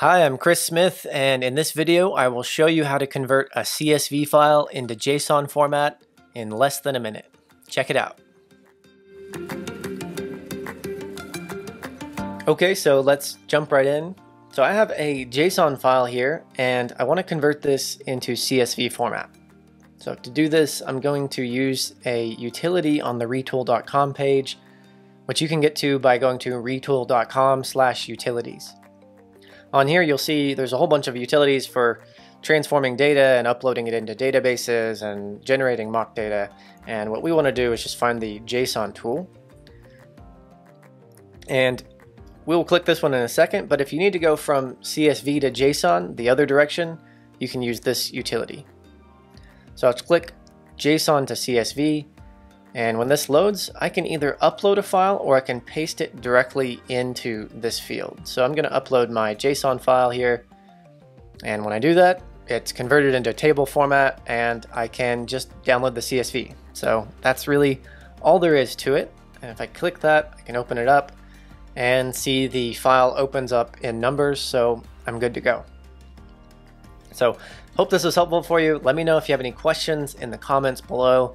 Hi, I'm Chris Smith, and in this video, I will show you how to convert a CSV file into JSON format in less than a minute. Check it out. Okay, so let's jump right in. So I have a JSON file here, and I want to convert this into CSV format. So to do this, I'm going to use a utility on the retool.com page, which you can get to by going to retool.com slash utilities. On here, you'll see there's a whole bunch of utilities for transforming data and uploading it into databases and generating mock data. And what we want to do is just find the JSON tool. And we'll click this one in a second, but if you need to go from CSV to JSON, the other direction, you can use this utility. So I'll click JSON to CSV, and when this loads, I can either upload a file or I can paste it directly into this field. So I'm going to upload my JSON file here. And when I do that, it's converted into table format and I can just download the CSV. So that's really all there is to it. And if I click that, I can open it up and see the file opens up in numbers. So I'm good to go. So hope this was helpful for you. Let me know if you have any questions in the comments below.